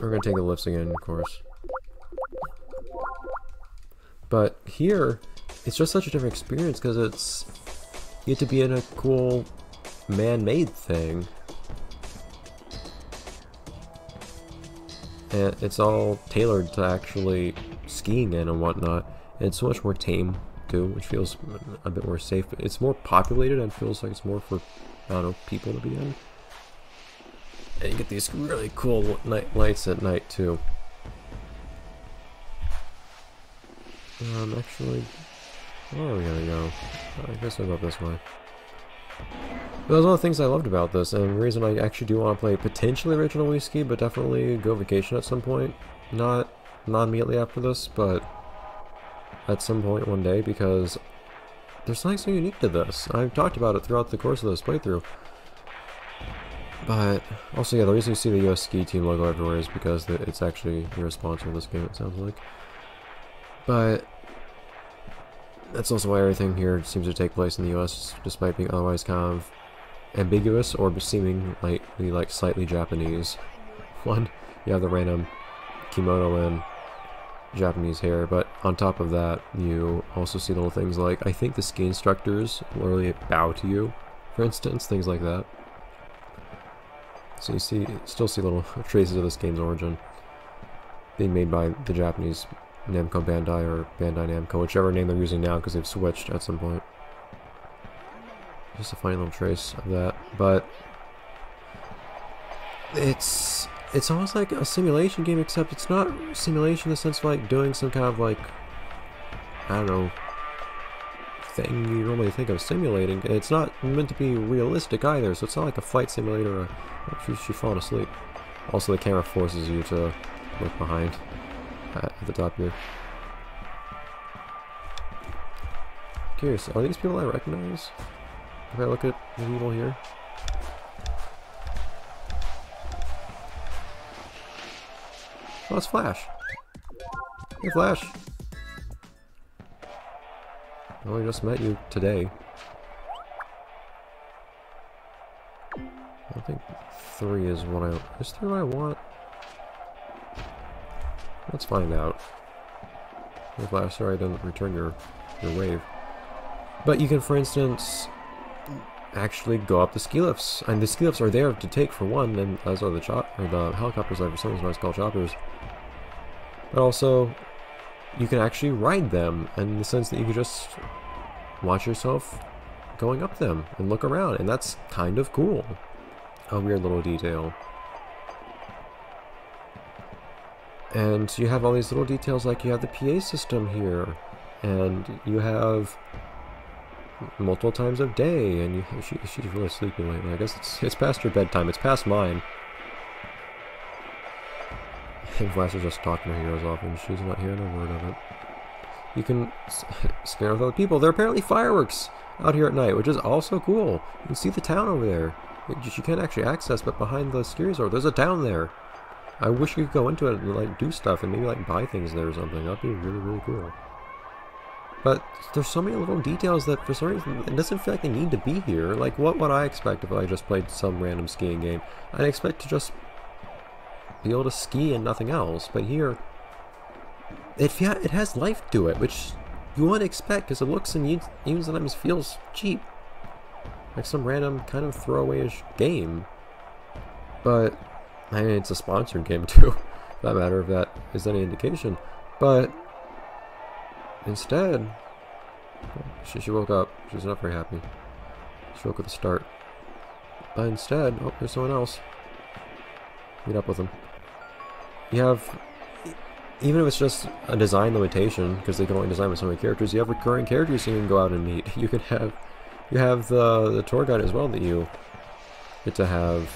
We're gonna take the lifts again, of course. But here, it's just such a different experience because it's you get to be in a cool man-made thing. And it's all tailored to actually skiing in and whatnot. And it's so much more tame too, which feels a bit more safe. It's more populated and feels like it's more for, I don't know, people to be in. And you get these really cool night lights at night too. Um, actually, where are we gonna go? I guess I'll go this way. But one of the things I loved about this, and the reason I actually do want to play potentially Original We Ski, but definitely go vacation at some point. Not, not immediately after this, but at some point one day, because there's something so unique to this. I've talked about it throughout the course of this playthrough. But, also yeah, the reason you see the US ski team logo everywhere is because it's actually a sponsor of this game, it sounds like. But that's also why everything here seems to take place in the US, despite being otherwise kind of ambiguous or seeming like like slightly Japanese. One, you have the random kimono and Japanese hair, but on top of that, you also see little things like I think the ski instructors literally bow to you, for instance, things like that. So you see, still see little traces of this game's origin being made by the Japanese Namco Bandai or Bandai Namco, whichever name they're using now because they've switched at some point. Just a funny little trace of that, but it's it's almost like a simulation game, except it's not simulation in the sense of like doing some kind of like I don't know thing you normally think of simulating. It's not meant to be realistic either, so it's not like a flight simulator. Or, oh, she's she falling asleep. Also, the camera forces you to look behind at the top here. Curious, are these people I recognize? If I look at the people here? Oh, it's Flash. Hey, Flash. Oh, I just met you today. I think three is what I... Is three what I want? Let's find out. If I sorry I didn't return your your wave. But you can, for instance, actually go up the ski lifts, and the ski lifts are there to take for one, and as are the chop or the helicopters. I for some reason always call choppers. But also, you can actually ride them, in the sense that you can just watch yourself going up them and look around, and that's kind of cool. A weird little detail. And you have all these little details like you have the PA system here, and you have multiple times of day, and you, she, she's really sleepy lately. I guess it's, it's past her bedtime. It's past mine. And Flash is just talking her heroes off, and she's not hearing a word of it. You can spare with other people. There are apparently fireworks out here at night, which is also cool. You can see the town over there. which You can't actually access, but behind the ski resort, there's a town there. I wish you could go into it and like do stuff and maybe like buy things there or something. That'd be really, really cool. But there's so many little details that for some reason it doesn't feel like they need to be here. Like what would I expect if I just played some random skiing game? I'd expect to just be able to ski and nothing else. But here, it it has life to it, which you wouldn't expect because it looks and even sometimes feels cheap, like some random kind of throwawayish game. But I mean, it's a sponsored game too, for that matter, if that is any indication. But instead, she, she woke up. She's not very happy. She woke at the start. But instead, oh, there's someone else. Meet up with him. You have, even if it's just a design limitation, because they can only design with so many characters, you have recurring characters you can go out and meet. You can have, you have the the tour guide as well that you get to have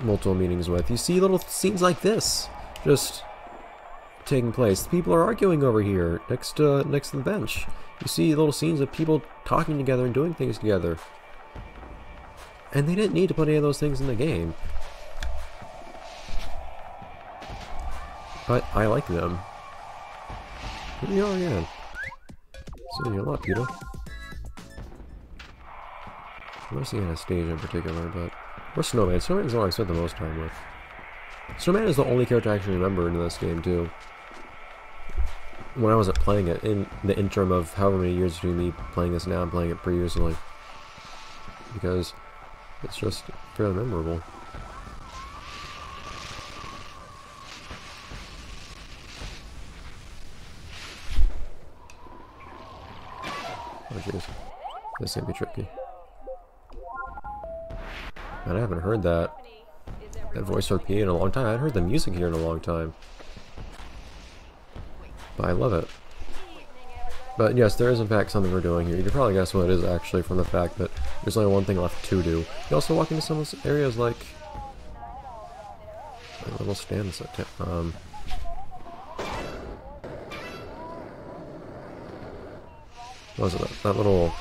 multiple meetings with. You see little scenes like this just taking place. People are arguing over here next to next to the bench. You see little scenes of people talking together and doing things together. And they didn't need to put any of those things in the game. But I like them. Here we are again. Seeing you a lot, Peter. I'm not seeing a stage in particular, but Or Snowman. Snowman is the one I spent the most time with. Snowman is the only character I actually remember in this game, too. When I wasn't playing it, in the interim of however many years between me playing this now and playing it previously. Because it's just fairly memorable. Oh jeez. This is gonna be tricky. Man, I haven't heard that that voice RP in a long time. I haven't heard the music here in a long time. But I love it. But yes, there is in fact something we're doing here. You can probably guess what it is actually from the fact that there's only one thing left to do. You also walk into some areas like a little stands. Um, what was it? That little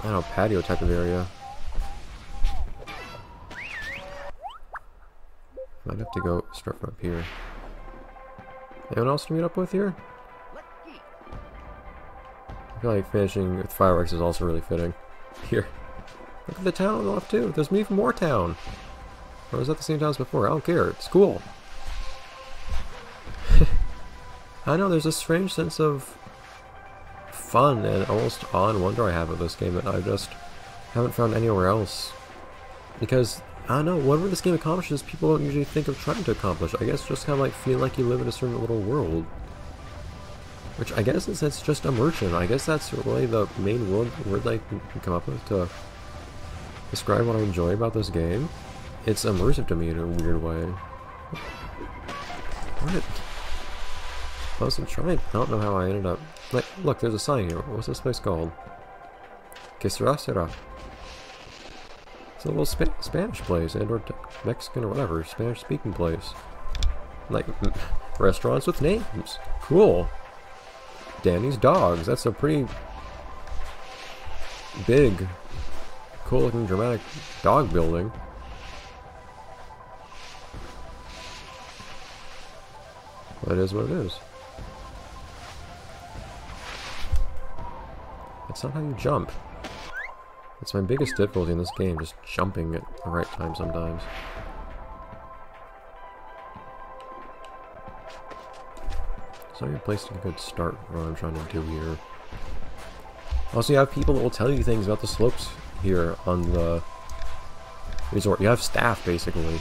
I don't know patio type of area. Might have to go start from up here. Anyone else to meet up with here? I feel like finishing with fireworks is also really fitting. Here. Look at the town on the left too. There's even more town. Or was that the same town as before? I don't care. It's cool. I know there's a strange sense of fun and almost awe and wonder I have with this game that I just haven't found anywhere else. Because I don't know, whatever this game accomplishes, people don't usually think of trying to accomplish. I guess just kind of like feel like you live in a certain little world. Which I guess is it's just immersion. I guess that's really the main word, word I can come up with to describe what I enjoy about this game. It's immersive to me in a weird way. What? I wasn't trying. I don't know how I ended up. Like, look, there's a sign here. What's this place called? Que sera. It's a little Sp Spanish place, and or Mexican or whatever, Spanish-speaking place. Like, restaurants with names. Cool. Danny's Dogs. That's a pretty big, cool-looking, dramatic dog building. That is what it is. That's not how you jump. That's my biggest difficulty in this game, just jumping at the right time sometimes. So you're placing a good start for what I'm trying to do here. Also, you have people that will tell you things about the slopes here on the resort. You have staff, basically,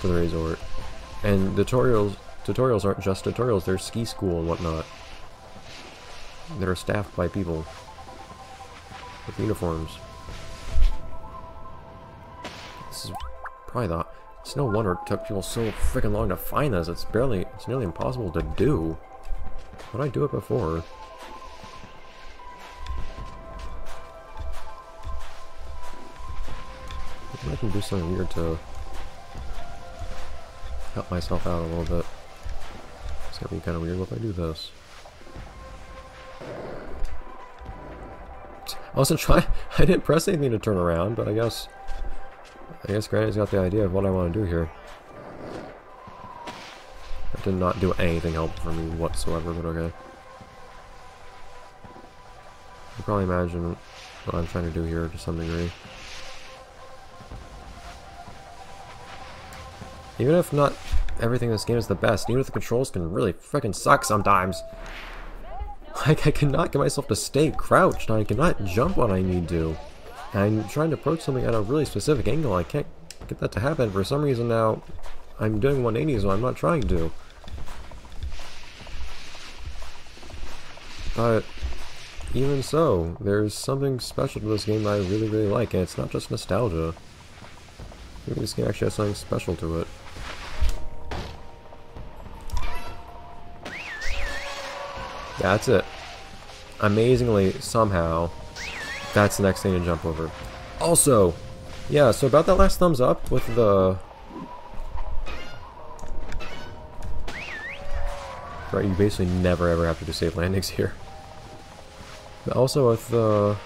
for the resort. And tutorials tutorials aren't just tutorials, they're ski school and whatnot. They're staffed by people with uniforms. This is probably the... It's no wonder it took people so freaking long to find this. It's barely... It's nearly impossible to do. But I do it before? I can do something weird to help myself out a little bit. It's gonna be kind of weird if I do this. I wasn't trying. I didn't press anything to turn around, but I guess. I guess Granny's got the idea of what I want to do here. That did not do anything helpful for me whatsoever, but okay. You probably imagine what I'm trying to do here to some degree. Even if not everything in this game is the best, even if the controls can really freaking suck sometimes, like, I cannot get myself to stay crouched. I cannot jump when I need to. I'm trying to approach something at a really specific angle. I can't get that to happen. For some reason now, I'm doing 180s when I'm not trying to. But even so, there's something special to this game that I really, really like, and it's not just nostalgia. Maybe this game actually has something special to it. That's it. Amazingly, somehow, that's the next thing to jump over. Also, yeah, so about that last thumbs up with the... Right, you basically never ever have to do safe landings here. But also with the...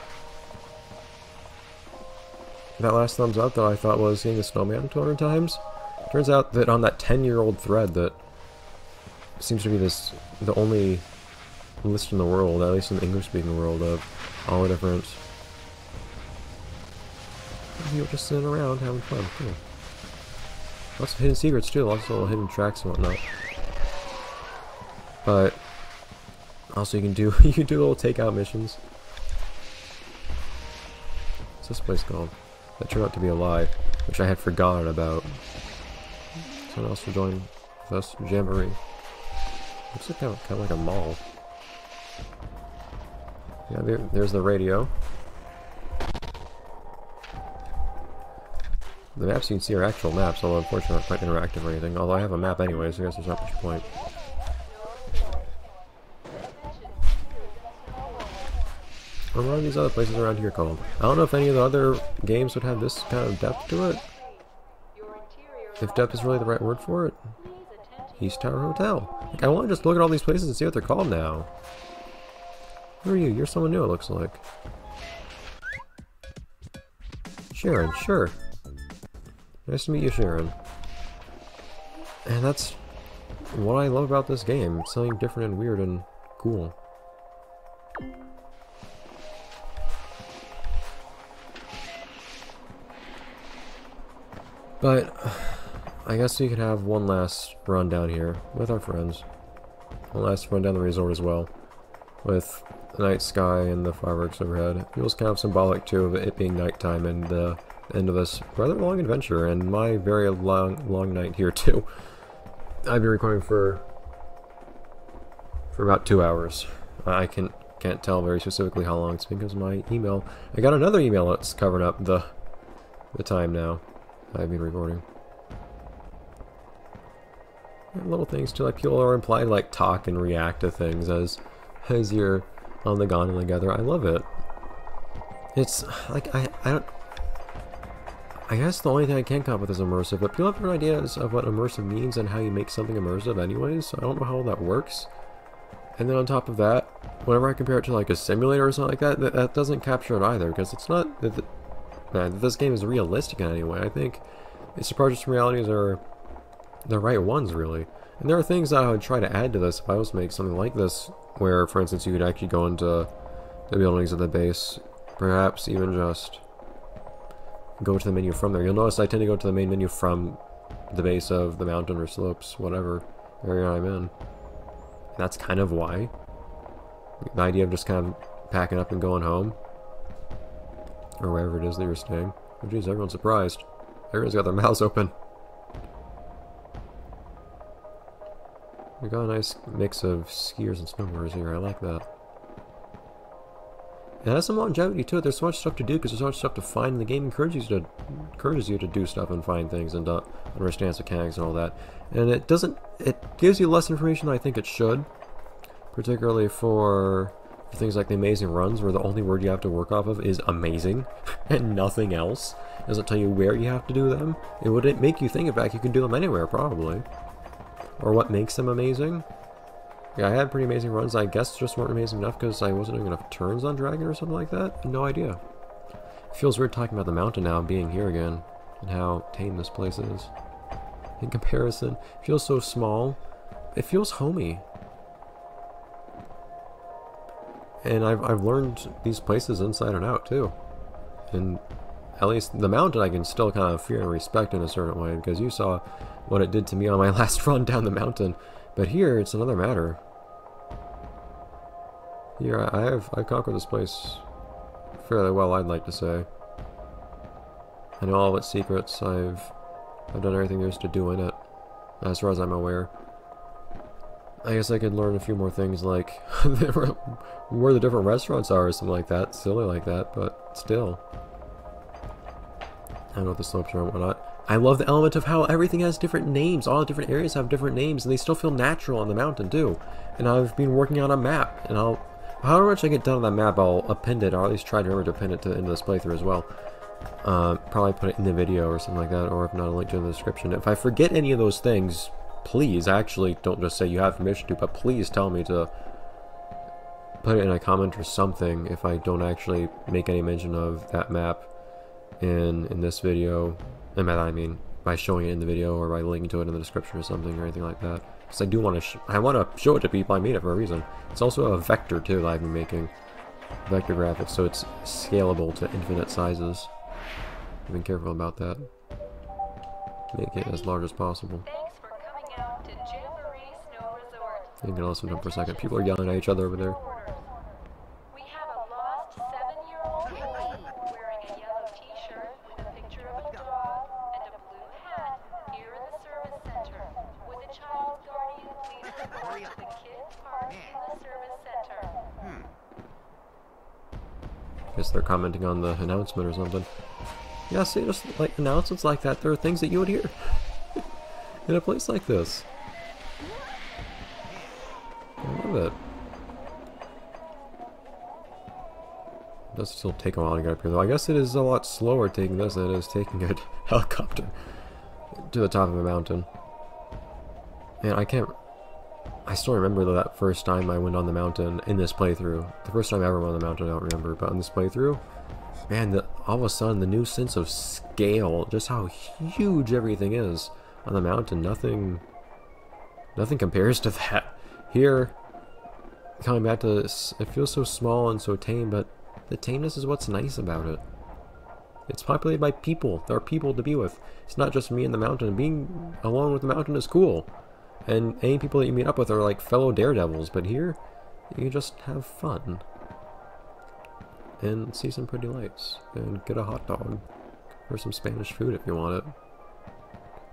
That last thumbs up that I thought was seeing a snowman 200 times. Turns out that on that 10 year old thread that seems to be this the only list in the world, at least in the English-speaking world, of all the different You're just sitting around having fun. Cool. Lots of hidden secrets too, lots of little hidden tracks and whatnot. But also you can do you can do little takeout missions. What's this place called? That turned out to be a lie, which I had forgotten about. Someone else to join us, Jamboree. Looks like kind of, kind of like a mall. Yeah, there, there's the radio. The maps you can see are actual maps, although unfortunately not quite interactive or anything. Although I have a map anyway, so I guess there's not much point. What are these other places around here called? I don't know if any of the other games would have this kind of depth to it. If depth is really the right word for it. East Tower Hotel. Like, I want to just look at all these places and see what they're called now. Who are you? You're someone new, it looks like. Sharon, sure. Nice to meet you, Sharon. And that's what I love about this game. It's something different and weird and cool. But I guess we could have one last run down here with our friends. One last run down the resort as well. With the night sky and the fireworks overhead. It feels kind of symbolic too of it being nighttime and the end of this rather long adventure and my very long long night here too. I've been recording for for about two hours. I can can't tell very specifically how long it's because my email. I got another email that's covering up the the time now. I've been recording. And little things too, like people are implied like talk and react to things as as you're on the gondola together. I love it. It's like I I don't I guess the only thing I can come up with is immersive, but people have different ideas of what immersive means and how you make something immersive anyways, so I don't know how that works. And then on top of that, whenever I compare it to like a simulator or something like that, that, that doesn't capture it either, because it's not that, that this game is realistic in any way. I think its departures from realities are the right ones, really. And there are things that I would try to add to this if I was to make something like this, where, for instance, you could actually go into the buildings of the base, perhaps even just go to the menu from there. You'll notice I tend to go to the main menu from the base of the mountain or slopes, whatever area I'm in. And that's kind of why. The idea of just kind of packing up and going home. Or wherever it is that you're staying. Oh jeez, everyone's surprised. Everyone's got their mouths open. We got a nice mix of skiers and snowboarders here, I like that. It has some longevity to it. There's so much stuff to do because there's so much stuff to find. And the game encourages you to encourages you to do stuff and find things and uh, understand mechanics and all that. And it doesn't. It gives you less information than I think it should, particularly for, for things like the amazing runs, where the only word you have to work off of is amazing, and nothing else. It doesn't tell you where you have to do them. It would make you think, in fact, you can do them anywhere probably, or what makes them amazing. Yeah, I had pretty amazing runs. I guess just weren't amazing enough because I wasn't doing enough turns on Dragon or something like that. No idea. It feels weird talking about the mountain now being here again and how tame this place is. In comparison, it feels so small. It feels homey. And I've, I've learned these places inside and out too. And at least the mountain I can still kind of fear and respect in a certain way because you saw what it did to me on my last run down the mountain. But here, it's another matter. Here, I have I conquered this place fairly well, I'd like to say. I know all of its secrets. I've I've done everything there is to do in it, as far as I'm aware. I guess I could learn a few more things, like where the different restaurants are, or something like that. Silly like that, but still. Know what the slopes are and whatnot. I love the element of how everything has different names. All the different areas have different names, and they still feel natural on the mountain too. And I've been working on a map, and I'll However much I get done on that map, I'll append it, or at least try to remember to append it to the end of this playthrough as well. Uh, probably put it in the video or something like that, or if not, a link to it in the description. If I forget any of those things, please, actually, don't just say you have permission to, but please tell me to put it in a comment or something if I don't actually make any mention of that map in in this video. And by that I mean by showing it in the video or by linking to it in the description or something or anything like that. Because I do want to, I want to show it to people. I made it for a reason. It's also a vector too that I've been making, vector graphics, so it's scalable to infinite sizes. I've been careful about that. Make it as large as possible. Thanks for coming out to Jamboree Snow Resort. You can listen to them for a second. People are yelling at each other over there. We have a lost seven-year-old boy wearing a yellow t-shirt with a picture of a dog and a blue hat here in the service center. Would the child's guardian please report to the kids parked in the service center? Guess they're commenting on the announcement or something. Yeah, see, just like announcements like that, there are things that you would hear in a place like this. I love it. It does still take a while to get up here, though. I guess it is a lot slower taking this than it is taking a helicopter to the top of a mountain. Man, I can't. I still remember though, that first time I went on the mountain in this playthrough. The first time I ever went on the mountain, I don't remember, but on this playthrough, man, the, all of a sudden the new sense of scale, just how huge everything is on the mountain, nothing, nothing compares to that. Here, coming back to this, it feels so small and so tame, but the tameness is what's nice about it. It's populated by people. There are people to be with. It's not just me and the mountain. Being alone with the mountain is cool. And any people that you meet up with are like fellow daredevils, but here, you just have fun. And see some pretty lights. And get a hot dog. Or some Spanish food if you want it.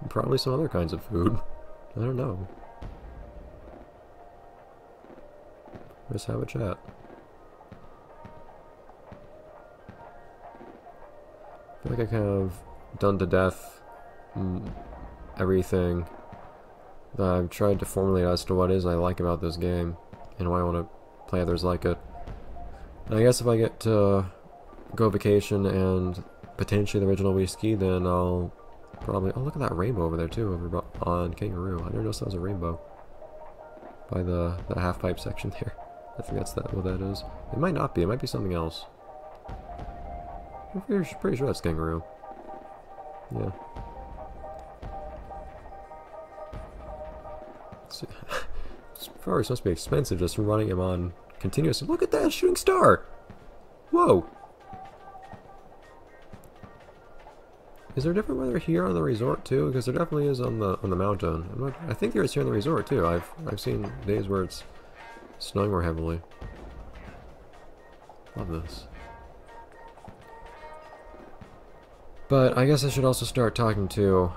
And probably some other kinds of food. I don't know. Let's have a chat. I feel like I kind of done to death mm, everything I've tried to formulate as to what is I like about this game and why I want to play others like it. And I guess if I get to go vacation and potentially the original We Ski, then I'll probably... Oh, look at that rainbow over there too, over on Kangaroo. I never noticed that was a rainbow. By the, the half-pipe section there. I think that's that, what that is. It might not be, it might be something else. I'm pretty sure that's Kangaroo. Yeah. Supposed to be expensive just running him on continuously. Look at that shooting star! Whoa! Is there different weather here on the resort too? Because there definitely is on the on the mountain. Not, I think there is here on the resort too. I've I've seen days where it's snowing more heavily. Love this. But I guess I should also start talking to,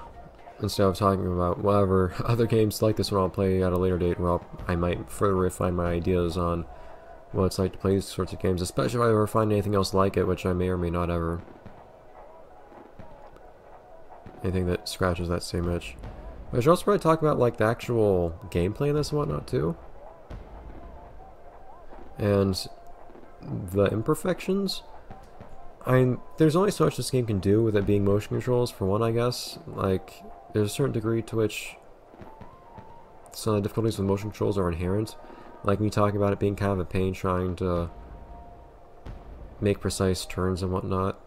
instead of talking about whatever other games like this one I'll play at a later date where I'll, I might further refine my ideas on what it's like to play these sorts of games, especially if I ever find anything else like it, which I may or may not ever. Anything that scratches that same itch. But I should also probably talk about like the actual gameplay in this and whatnot too. And the imperfections. I mean, there's only so much this game can do with it being motion controls, for one, I guess. Like, there's a certain degree to which some of the difficulties with motion controls are inherent. Like me talking about it being kind of a pain trying to make precise turns and whatnot.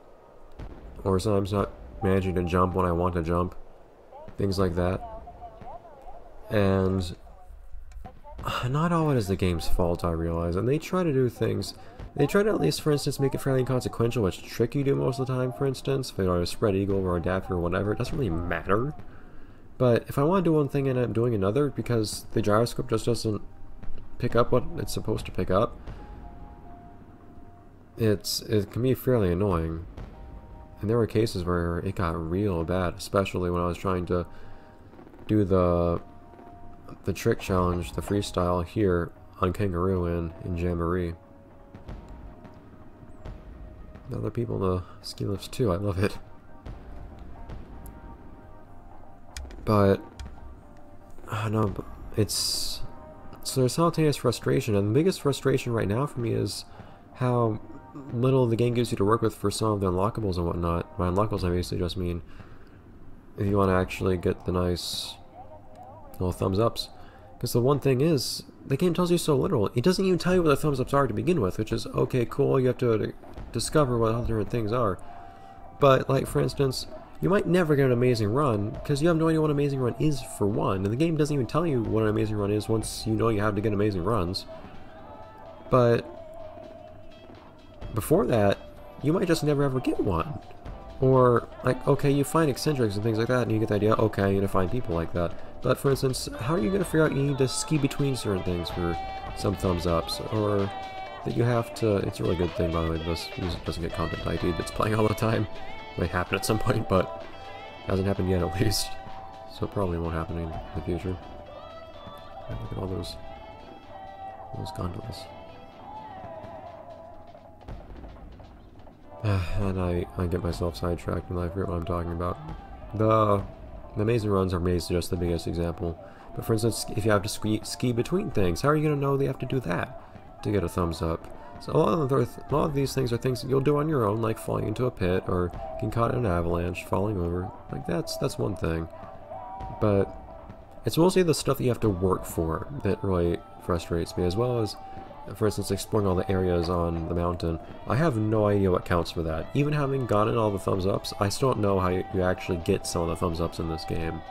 Or sometimes not managing to jump when I want to jump. Things like that. And not all it is the game's fault, I realize. And they try to do things they try to at least, for instance, make it fairly inconsequential which trick you do most of the time, for instance. If are a spread eagle or a adapter or whatever, it doesn't really matter. But if I want to do one thing and I'm doing another because the gyroscope just doesn't pick up what it's supposed to pick up, it's it can be fairly annoying. And there were cases where it got real bad, especially when I was trying to do the the trick challenge, the freestyle here on Kangaroo in, in Jamboree other people the ski lifts too. I love it. But I don't know. It's so there's simultaneous frustration, and the biggest frustration right now for me is how little the game gives you to work with for some of the unlockables and whatnot. By unlockables, I basically just mean if you want to actually get the nice little thumbs ups. Because the one thing is, the game tells you so little. It doesn't even tell you what the thumbs ups are to begin with, which is okay, cool. You have to discover what all different things are. But, like, for instance, you might never get an amazing run because you have no idea what an amazing run is for one. And the game doesn't even tell you what an amazing run is once you know you have to get amazing runs. But before that, you might just never ever get one. Or, like, okay, you find eccentrics and things like that, and you get the idea, okay, you need to find people like that. But, for instance, how are you going to figure out you need to ski between certain things for some thumbs ups? Or that you have to... It's a really good thing, by the way, this music doesn't get content ID that's playing all the time. It might happen at some point, but hasn't happened yet, at least. So it probably won't happen in the future. Look at all those... those gondolas. and I, I get myself sidetracked and I forget what I'm talking about. The the maze and runs are maze just the biggest example. But for instance, if you have to ski, ski between things, how are you going to know they have to do that to get a thumbs up? So a lot, of a lot of these things are things that you'll do on your own, like falling into a pit or getting caught in an avalanche, falling over. Like that's that's one thing. But it's mostly the stuff that you have to work for that really frustrates me, as well as for instance, exploring all the areas on the mountain, I have no idea what counts for that. Even having gotten all the thumbs ups, I still don't know how you actually get some of the thumbs ups in this game.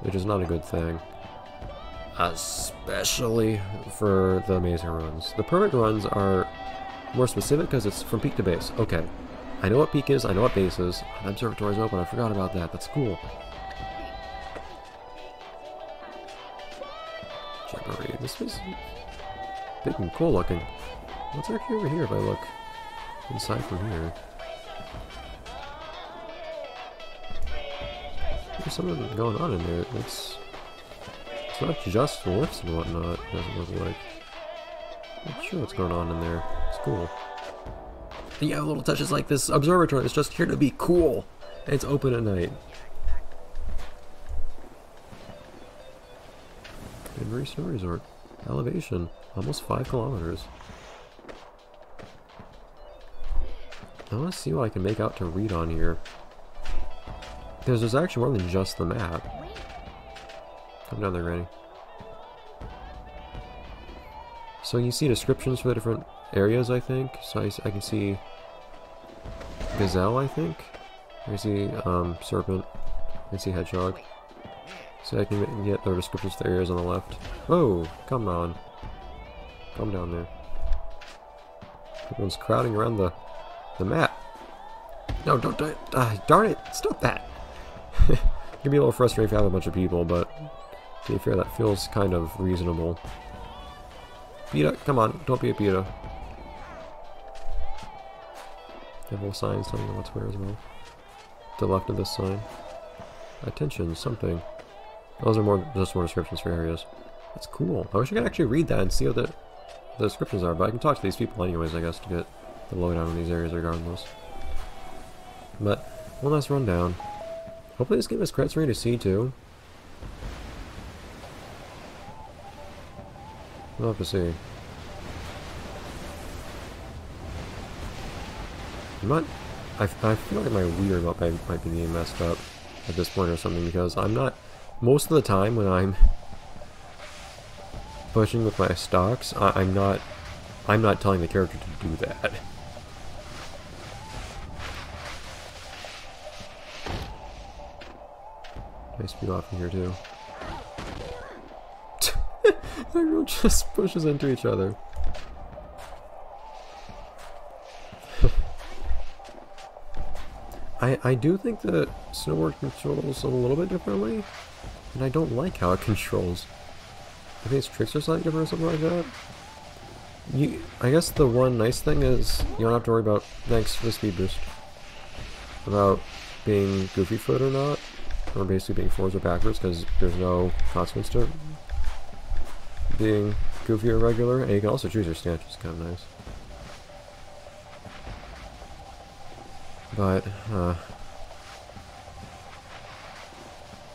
Which is not a good thing. Especially for the amazing runs. The perfect runs are more specific because it's from peak to base. Okay, I know what peak is, I know what base is. The observatory's open, I forgot about that, that's cool. This was big and cool looking. What's actually over here if I look inside from here? There's something going on in there. It's it's not just lifts and whatnot, doesn't look like. Not sure what's going on in there. It's cool. And have little touches like this observatory It's just here to be cool. And it's open at night. Very Snow Resort. Elevation. Almost five kilometers. I want to see what I can make out to read on here. Because there's actually more than just the map. Come down there, Granny. So you see descriptions for the different areas, I think. So I, I can see gazelle, I think. I see um, serpent. I see hedgehog. So I can get the descriptions for the areas on the left. Oh, come on. Calm down there. Everyone's crowding around the the map. No, don't do it. Uh, darn it. Stop that. it can be a little frustrating if you have a bunch of people, but to be fair, that feels kind of reasonable. Peta, come on. Don't be a Peta. Little signs telling you what's where as well. To the left of this sign. Attention, something. Those are more just more descriptions for areas. That's cool. I wish I could actually read that and see what the the descriptions are, but I can talk to these people anyways, I guess, to get the lowdown on these areas regardless. But, one last rundown. Hopefully this game has credits for me to see too. We'll have to see. I'm not... I, I feel like my Wii remote might, might be getting messed up at this point or something because I'm not... Most of the time when I'm pushing with my stocks, I am not I'm not telling the character to do that. Nice view off in here too. Everyone just pushes into each other. I, I do think that snowboard controls a little bit differently, and I don't like how it controls. I think its tricks are slightly different or something like that. You, I guess the one nice thing is you don't have to worry about, thanks for the speed boost, about being goofy foot or not, or basically being forwards or backwards, because there's no consequence to being goofy or regular, and you can also choose your stance, which is kind of nice. But, uh,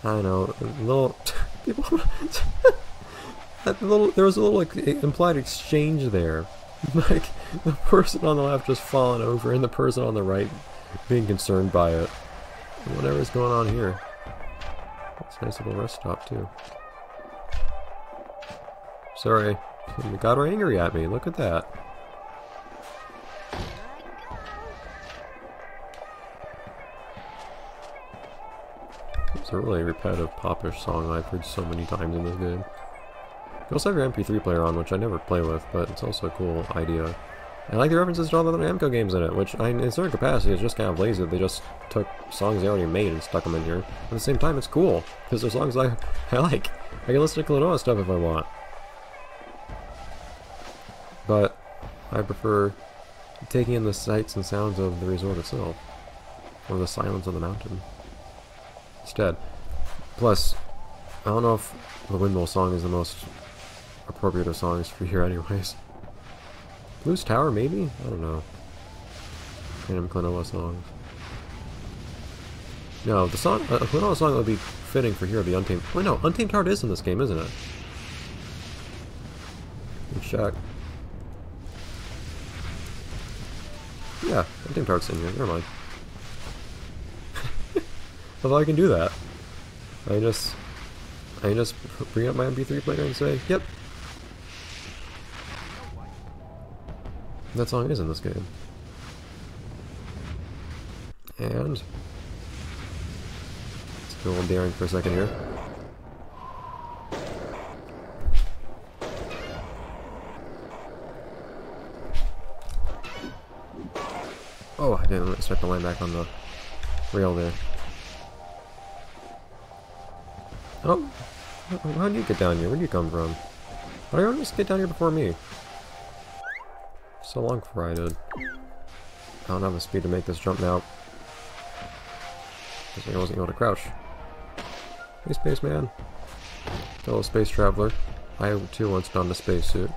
I don't know, a little, people, little, there was a little like, implied exchange there. Like, the person on the left just falling over and the person on the right being concerned by it. Whatever's going on here. It's a nice little rest stop, too. Sorry. You got her angry at me. Look at that. It's a really repetitive popish song I've heard so many times in this game. You also have your MP3 player on, which I never play with, but it's also a cool idea. I like the references to all the other Namco games in it, which I, in certain capacity is just kind of lazy. They just took songs they already made and stuck them in here. At the same time, it's cool, because they're songs I, I like. I can listen to Klonoa stuff if I want. But I prefer taking in the sights and sounds of the resort itself, or the silence of the mountain instead. Plus, I don't know if the Windmill song is the most appropriate of songs for here anyways. Blues Tower, maybe? I don't know. Random Klonoa songs. No, the song, a Klonoa song that would be fitting for here would be Untamed. Wait, no, Untamed Heart is in this game, isn't it? Let me check. Yeah, Untamed Heart's in here, never mind. Although I can do that. I just, I just bring up my MP3 player and say, yep, That song is in this game. And let's go little daring for a second here. Oh, I didn't expect to land back on the rail there. Oh, how did you get down here? Where did you come from? Why don't you just get down here before me? So long before I did. I don't have the speed to make this jump now. Because I wasn't able to crouch. Hey spaceman. Fellow space traveler. I too once donned a spacesuit.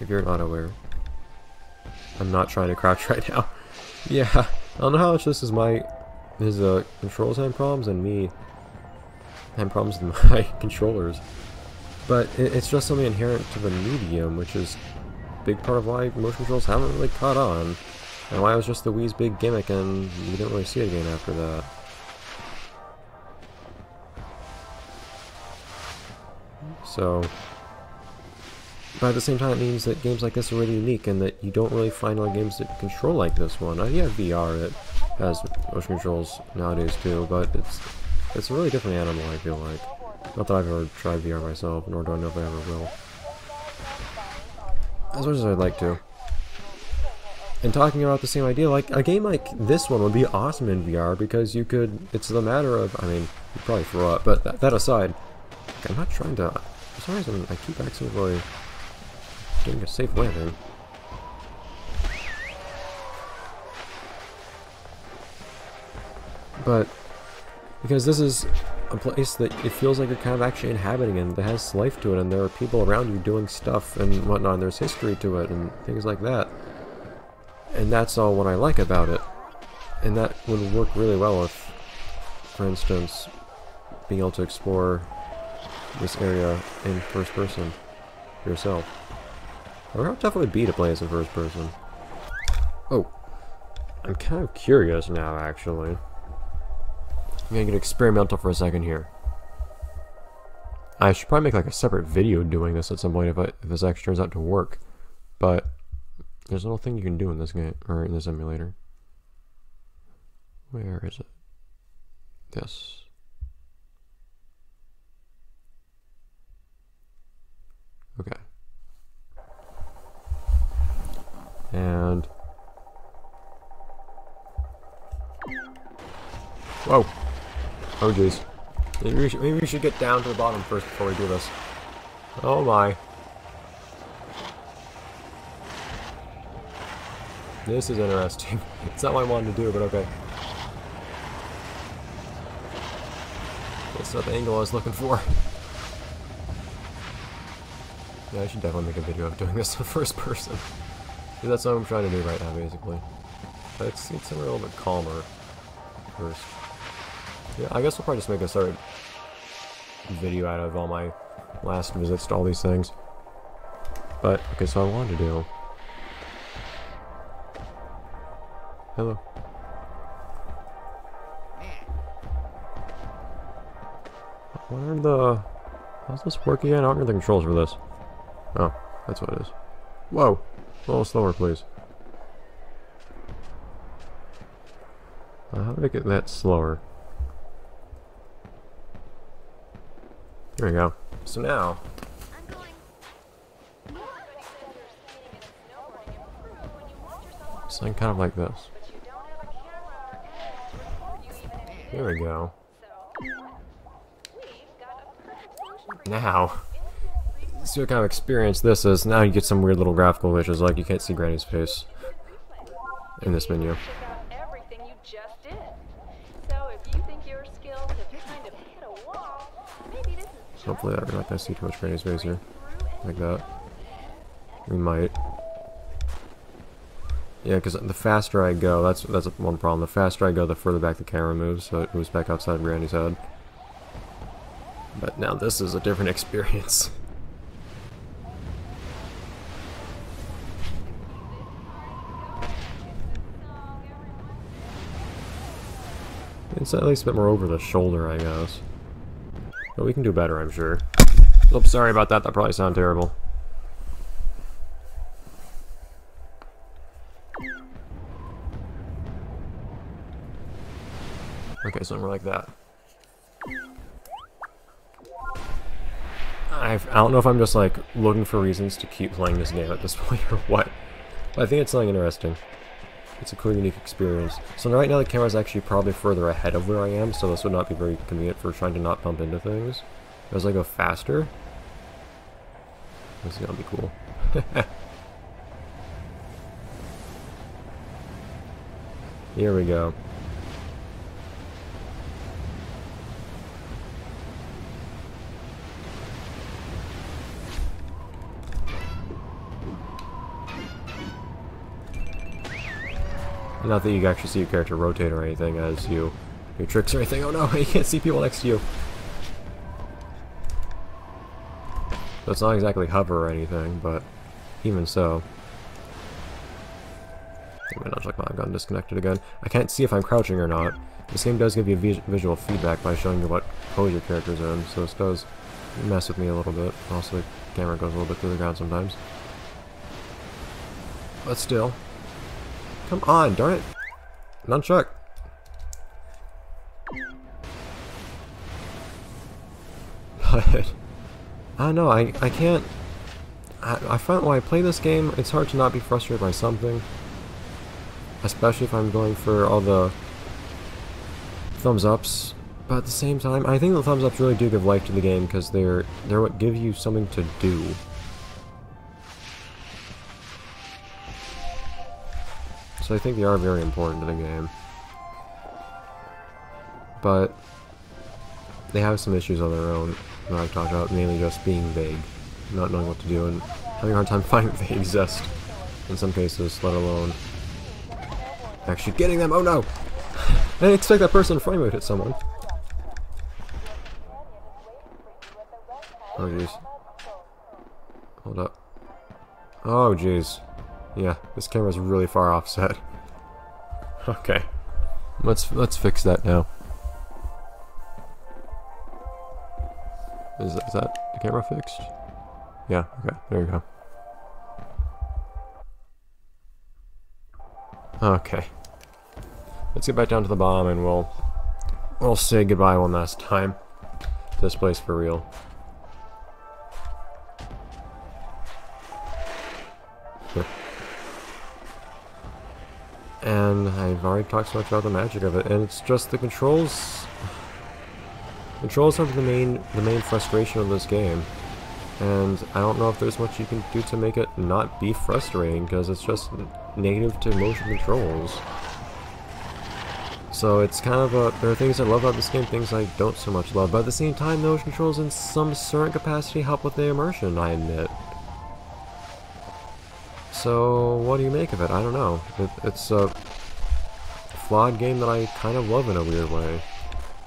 If you're not aware. I'm not trying to crouch right now. yeah, I don't know how much this is my his uh, controls having problems and me having problems with my controllers. But it, it's just something inherent to the medium, which is a big part of why motion controls haven't really caught on. And why it was just the Wii's big gimmick and you didn't really see it again after that. So, but at the same time it means that games like this are really unique and that you don't really find a lot of games that control like this one. I have VR it has motion controls nowadays too, but it's it's a really different animal I feel like. Not that I've ever tried VR myself, nor do I know if I ever will. As much as I'd like to. And talking about the same idea, like, a game like this one would be awesome in VR because you could, it's the matter of, I mean, you'd probably throw up, but that, that aside, like, I'm not trying to, for some reason, I keep accidentally getting a safe landing. But, because this is a place that it feels like you're kind of actually inhabiting and that has life to it and there are people around you doing stuff and whatnot and there's history to it and things like that. And that's all what I like about it. And that would work really well if, for instance, being able to explore this area in first person yourself. Wonder how tough it would be to play as a first person. Oh. I'm kind of curious now, actually. I'm gonna get experimental for a second here. I should probably make like a separate video doing this at some point if, I, if this actually turns out to work. But there's a little thing you can do in this game or in this emulator. Where is it? This. Okay. And Whoa. Oh jeez. Maybe we, should, maybe we should get down to the bottom first before we do this. Oh my. This is interesting. It's not what I wanted to do, but okay. That's not the angle I was looking for. Yeah, I should definitely make a video of doing this in first person. that's what I'm trying to do right now, basically. It's a little bit calmer first. Yeah, I guess I'll probably just make a separate video out of all my last visits to all these things. But, okay, so I wanted to do... Hello. What are the... How's this work again? I don't remember the controls for this. Oh, that's what it is. Whoa! A little slower, please. Uh, how do I get that slower? There we go. So now... Something kind of like this. There we go. Now, see what kind of experience this is. Now you get some weird little graphical issues, like you can't see Granny's face in this menu. Hopefully that we're not gonna see too much Granny's face here. Like that. We might. Yeah, because the faster I go, that's that's one problem. The faster I go, the further back the camera moves, so it moves back outside Granny's head. But now this is a different experience. It's at least a bit more over the shoulder, I guess. But we can do better, I'm sure. Oops, sorry about that. That probably sounded terrible. Okay, something like that. I've, I don't know if I'm just like looking for reasons to keep playing this game at this point or what. But I think it's something interesting. It's a cool, unique experience. So right now the camera is actually probably further ahead of where I am, so this would not be very convenient for trying to not bump into things. As I go faster, this is gonna be cool. Here we go. Not that you can actually see your character rotate or anything as you do tricks or anything. Oh no, you can't see people next to you. So it's not exactly hover or anything, but even so. I mean, I'll check my gun disconnected again. I can't see if I'm crouching or not. This game does give you vis visual feedback by showing you what pose your character's in, so this does mess with me a little bit. Also, the camera goes a little bit through the ground sometimes. But still. Come on, darn it. Nunchuck. But, I don't know, I, I can't, I, I find when I play this game, it's hard to not be frustrated by something. Especially if I'm going for all the thumbs ups. But at the same time, I think the thumbs ups really do give life to the game because they're, they're what give you something to do. So I think they are very important to the game. But they have some issues on their own that I've talked about, mainly just being vague, not knowing what to do, and having a hard time finding if they exist in some cases, let alone actually getting them. Oh no! I didn't expect that person in front of me to hit someone. Oh jeez. Hold up. Oh jeez. Yeah, this camera's really far offset. Okay. Let's let's fix that now. Is, is that the camera fixed? Yeah, okay, there you go. Okay. Let's get back down to the bomb and we'll we'll say goodbye one last time this place for real. I've already talked so much about the magic of it, and it's just the controls. Controls are the main the main frustration of this game, and I don't know if there's much you can do to make it not be frustrating because it's just native to motion controls. So it's kind of a there are things I love about this game, things I don't so much love, but at the same time, those controls in some certain capacity help with the immersion. I admit. So, what do you make of it? I don't know. It, it's a flawed game that I kind of love in a weird way.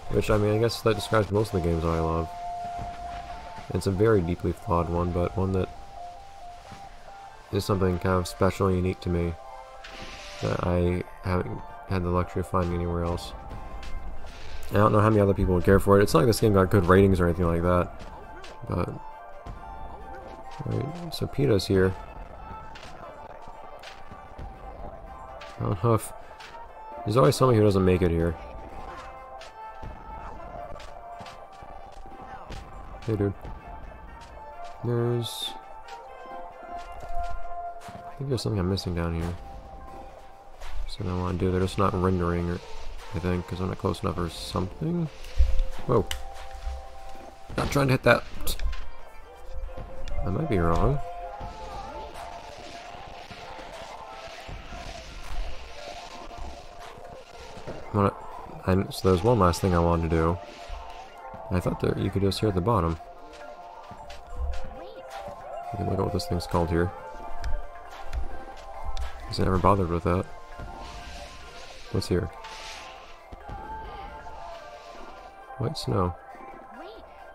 Which, I mean, I guess that describes most of the games I love. It's a very deeply flawed one, but one that is something kind of special and unique to me that I haven't had the luxury of finding anywhere else. I don't know how many other people would care for it. It's not like this game got good ratings or anything like that. But... Right, so PETA's here. I don't know if... There's always somebody who doesn't make it here. Hey, dude. There's... I think there's something I'm missing down here. thing I want to do. They're just not rendering, or, I think, because I'm not close enough or something. Whoa. Not trying to hit that. I might be wrong. What? And so there's one last thing I wanted to do. I thought that you could just hear at the bottom. You can look at what this thing's called here. Because I never bothered with that. What's here? White snow.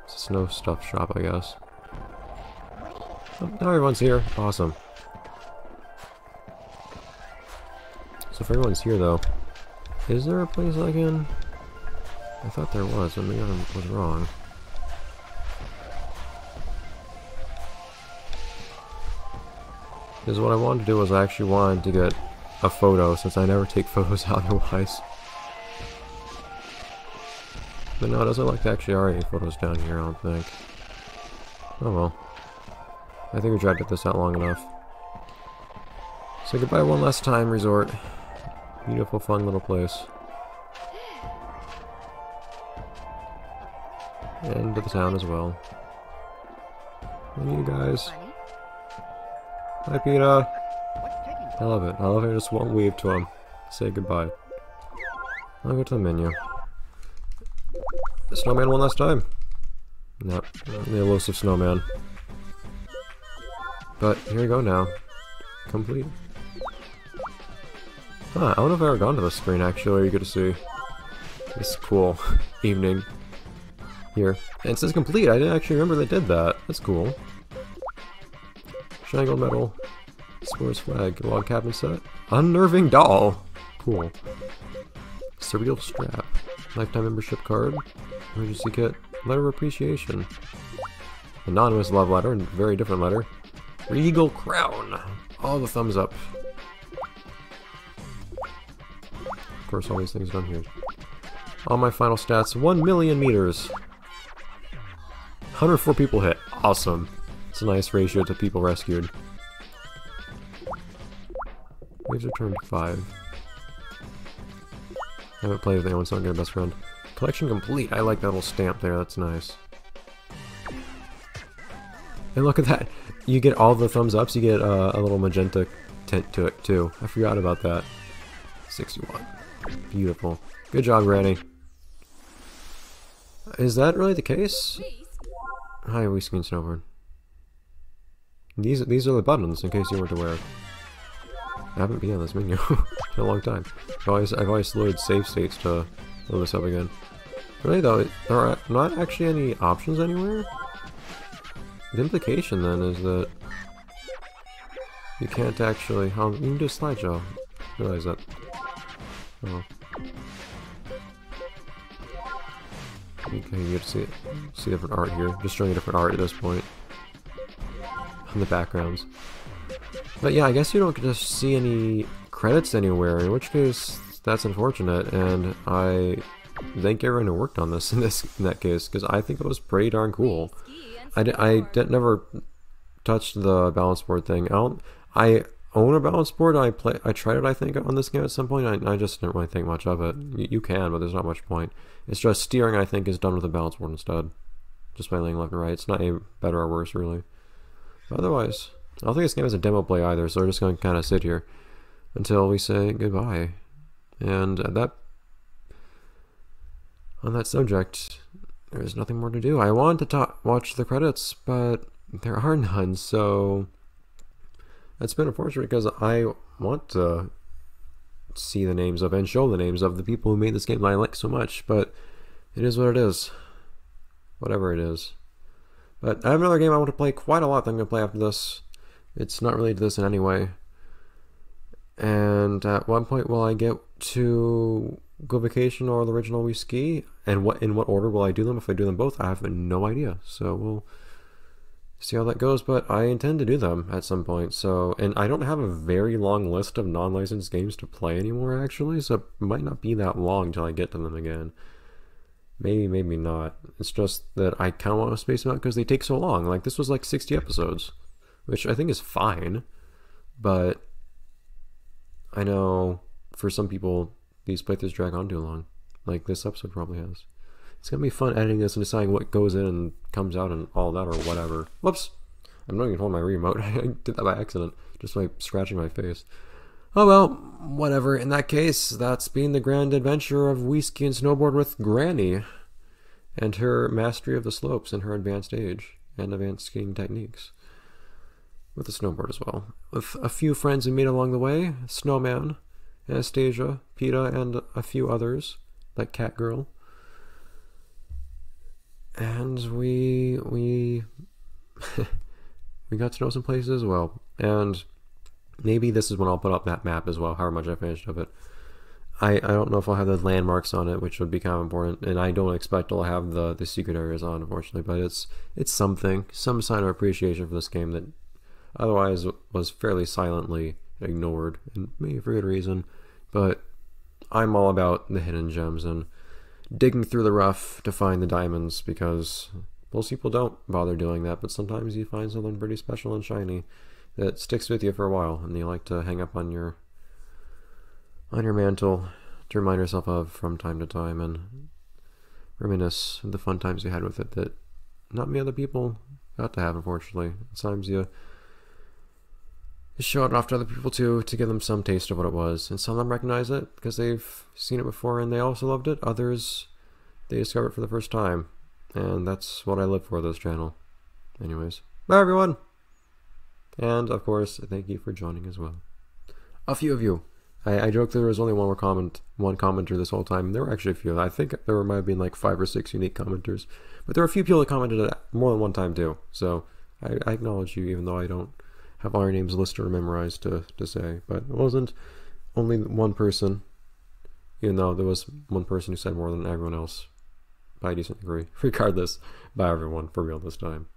It's a snow stuff shop, I guess. Oh, now everyone's here. Awesome. So if everyone's here, though, is there a place I can... I thought there was, but maybe I was wrong. Because what I wanted to do was I actually wanted to get a photo, since I never take photos otherwise. But no, it doesn't look like there actually are any photos down here, I don't think. Oh well. I think we dragged this out long enough. So goodbye one last time, resort. Beautiful, fun little place. And to the town as well. And you guys. Hi, Peter. I love it. I love it. I just won't wave to him. Say goodbye. I'll go to the menu. The snowman one last time. Nope. The elusive snowman. But here we go now. Complete. Huh, I don't know if I've ever gone to the screen actually, you get to see this cool evening here. And it says complete, I didn't actually remember they did that. That's cool. Shiny gold medal. Spores flag, log cabin set. Unnerving doll! Cool. Surreal strap. Lifetime membership card. Emergency kit. Letter of appreciation. Anonymous love letter, and very different letter. Regal crown. All the thumbs up. Course, all these things done here. All my final stats, 1 million meters. 104 people hit. Awesome. It's a nice ratio to people rescued. Waves returned 5. I haven't played with anyone, so I'm get a best friend. Collection complete. I like that little stamp there. That's nice. And look at that. You get all the thumbs ups. You get uh, a little magenta tint to it, too. I forgot about that. 61. Beautiful. Good job, Granny. Is that really the case? Hi, We Ski and Snowboard. These these are the buttons, in case you weren't aware. I haven't been on this menu in a long time. I've always, I've always loaded save states to load this up again. Really though, there are not actually any options anywhere? The implication then is that you can't actually, um, you can do a slideshow. Realize that. Okay, you get to see see different art here. Just showing different art at this point. On the backgrounds. But yeah, I guess you don't just see any credits anywhere, in which case that's unfortunate, and I thank everyone who worked on this in this in that case, because I think it was pretty darn cool. I, I never touched the balance board thing. I I own a balance board. I play. I tried it. I think on this game at some point. I, I just didn't really think much of it. Mm. You, you can, but there's not much point. It's just steering. I think is done with a balance board instead, just by laying left and right. It's not a better or worse really. But otherwise, I don't think this game has a demo play either. So we're just going to kind of sit here until we say goodbye. And that on that subject, there's nothing more to do. I want to talk, watch the credits, but there are none. So that's been unfortunate because I want to see the names of and show the names of the people who made this game that I like so much, but it is what it is. Whatever it is. But I have another game I want to play quite a lot that I'm going to play after this. It's not related to this in any way. And at one point will I get to Go Vacation or the original We Ski? And what in what order will I do them? If I do them both, I have no idea. So we'll see how that goes, but I intend to do them at some point. So, and I don't have a very long list of non-licensed games to play anymore, actually. So it might not be that long till I get to them again. Maybe, maybe not. It's just that I kind of want to space them out because they take so long. Like this was like 60 episodes, which I think is fine, but I know for some people, these playthroughs drag on too long, like this episode probably has. It's gonna be fun editing this and deciding what goes in and comes out and all that or whatever. Whoops! I'm not even holding my remote. I did that by accident, just by scratching my face. Oh well, whatever. In that case, that's been the grand adventure of We Ski and Snowboard with Granny, and her mastery of the slopes in her advanced age and advanced skiing techniques. With the snowboard as well. With a few friends we made along the way Snowman, Anastasia, Peta, and a few others, like Cat Girl. And we we we got to know some places as well. And maybe this is when I'll put up that map as well, however much I finished of it. I, I don't know if I'll have the landmarks on it, which would be kind of important, and I don't expect I'll have the, the secret areas on, unfortunately. But it's it's something, some sign of appreciation for this game that otherwise was fairly silently ignored, and maybe for good reason. But I'm all about the hidden gems and digging through the rough to find the diamonds because most people don't bother doing that, but sometimes you find something pretty special and shiny that sticks with you for a while, and you like to hang up on your on your mantle to remind yourself of from time to time and reminisce of the fun times you had with it that not many other people got to have, unfortunately. Sometimes you show it off to other people too to give them some taste of what it was, and some of them recognize it because they've seen it before and they also loved it. Others they discover it for the first time, and that's what I live for this channel. Anyways, bye everyone, and of course, thank you for joining as well. A few of you I, I joked there was only one more comment, one commenter this whole time. There were actually a few. I think there might have been like five or six unique commenters, but there were a few people that commented uh, more than one time too. So I, I acknowledge you, even though I don't have your names listed or memorized to to say. But it wasn't only one person, even though there was one person who said more than everyone else by a decent degree. Regardless, by everyone for real this time.